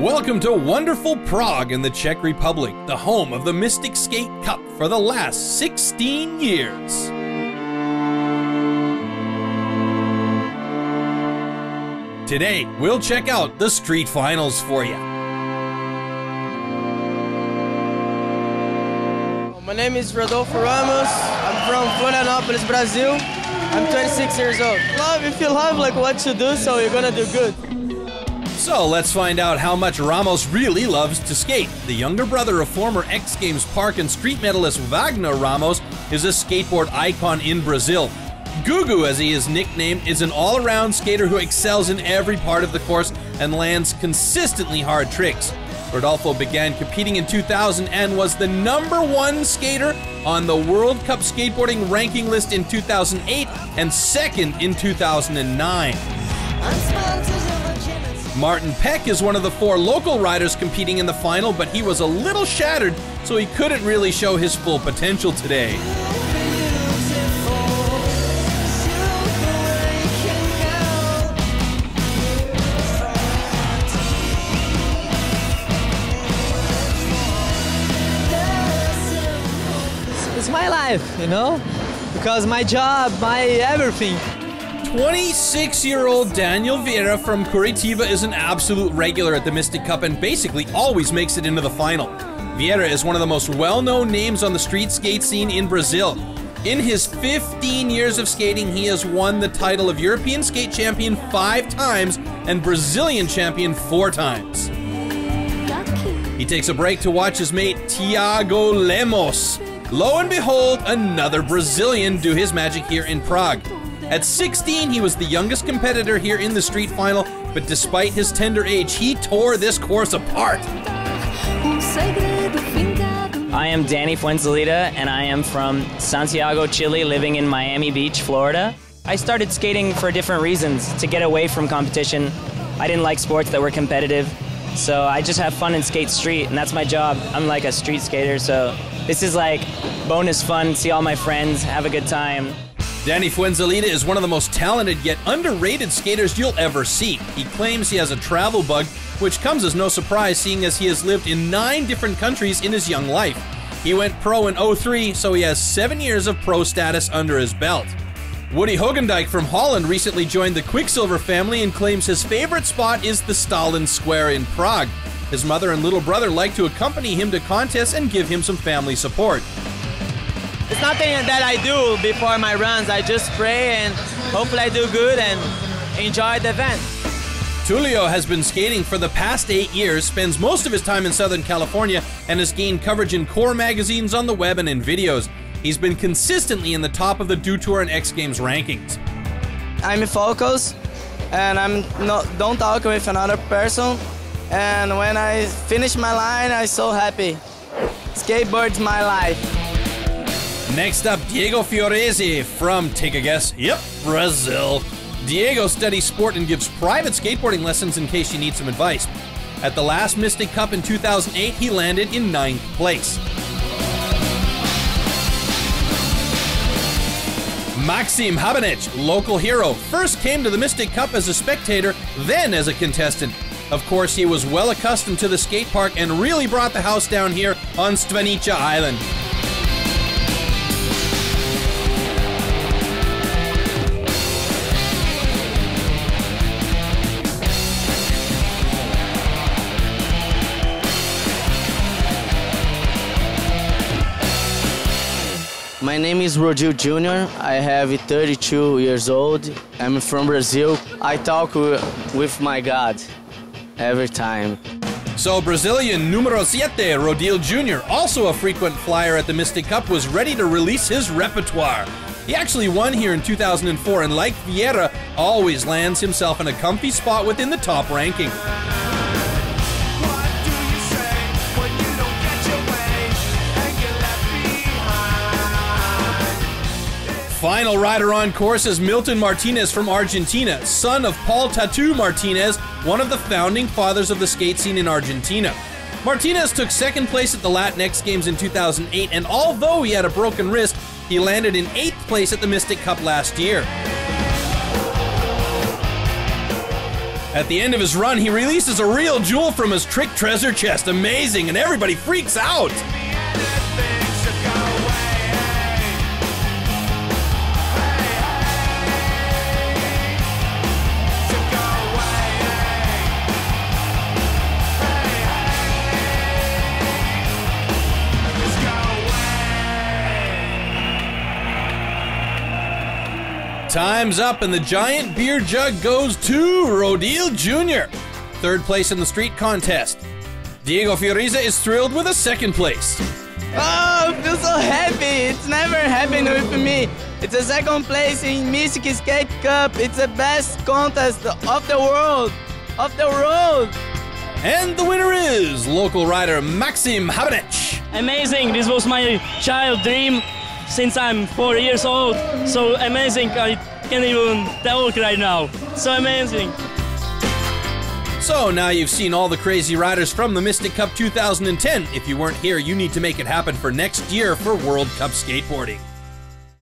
Welcome to wonderful Prague in the Czech Republic, the home of the Mystic Skate Cup for the last 16 years. Today, we'll check out the street finals for you. My name is Rodolfo Ramos. I'm from Florianopolis, Brazil. I'm 26 years old. Love, if you love like what you do, so you're gonna do good. So let's find out how much Ramos really loves to skate. The younger brother of former X Games park and street medalist Wagner Ramos is a skateboard icon in Brazil. Gugu, as he is nicknamed, is an all around skater who excels in every part of the course and lands consistently hard tricks. Rodolfo began competing in 2000 and was the number one skater on the World Cup skateboarding ranking list in 2008 and second in 2009. Martin Pek is one of the four local riders competing in the final, but he was a little shattered, so he couldn't really show his full potential today. It's my life, you know? Because my job, my everything. 26 year old Daniel Vieira from Curitiba is an absolute regular at the Mystic Cup and basically always makes it into the final. Vieira is one of the most well known names on the street skate scene in Brazil. In his 15 years of skating, he has won the title of European skate champion five times and Brazilian champion four times. He takes a break to watch his mate Tiago Lemos. Lo and behold, another Brazilian do his magic here in Prague. At 16, he was the youngest competitor here in the street final, but despite his tender age, he tore this course apart. I am Danny Fuenzalida, and I am from Santiago, Chile, living in Miami Beach, Florida. I started skating for different reasons to get away from competition. I didn't like sports that were competitive, so I just have fun and skate street, and that's my job. I'm like a street skater, so this is like bonus fun, see all my friends, have a good time. Danny Fuenzalida is one of the most talented yet underrated skaters you'll ever see. He claims he has a travel bug, which comes as no surprise seeing as he has lived in nine different countries in his young life. He went pro in 03, so he has seven years of pro status under his belt. Woody Hogendijk from Holland recently joined the Quiksilver family and claims his favorite spot is the Stalin Square in Prague. His mother and little brother like to accompany him to contests and give him some family support. It's nothing that I do before my runs. I just pray and hopefully I do good and enjoy the event. Tulio has been skating for the past eight years, spends most of his time in Southern California, and has gained coverage in core magazines on the web and in videos. He's been consistently in the top of the Dew Tour and X Games rankings. I'm focused and I'm not don't talk with another person. And when I finish my line, I'm so happy. Skateboard's my life. Next up, Diego Fiorese from, take a guess, yep, Brazil. Diego studies sport and gives private skateboarding lessons in case you need some advice. At the last Mystic Cup in 2008, he landed in ninth place. Maxim Habanec, local hero, first came to the Mystic Cup as a spectator, then as a contestant. Of course, he was well accustomed to the skate park and really brought the house down here on Stvanica Island. My name is Rodil Jr. I have 32 years old. I'm from Brazil. I talk with my God every time. So Brazilian numero siete, Rodil Jr., also a frequent flyer at the Mystic Cup, was ready to release his repertoire. He actually won here in 2004 and like Vieira, always lands himself in a comfy spot within the top ranking. Final rider on course is Milton Martinez from Argentina, son of Paul Tattoo Martinez, one of the founding fathers of the skate scene in Argentina. Martinez took second place at the Latin X Games in 2008, and although he had a broken wrist, he landed in eighth place at the Mystic Cup last year. At the end of his run, he releases a real jewel from his trick treasure chest. Amazing, and everybody freaks out. Time's up, and the giant beer jug goes to Rodil Jr., third place in the street contest. Diego Fiorese is thrilled with a second place. Oh, I feel so happy. It's never happened with me. It's a second place in Mystic Skate Cup. It's the best contest of the world. Of the world. And the winner is local rider Maxim Habanec. Amazing. This was my child dream since I'm four years old. So amazing. I can't even talk right now. So amazing. So now you've seen all the crazy riders from the Mystic Cup 2010. If you weren't here, you need to make it happen for next year for World Cup skateboarding.